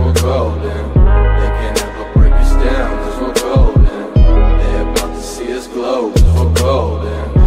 We're golden. They can never break us down, there's no gold in them. They about to see us glow, there's no gold in.